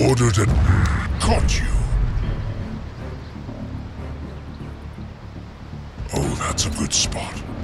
ordered and caught you. Oh, that's a good spot.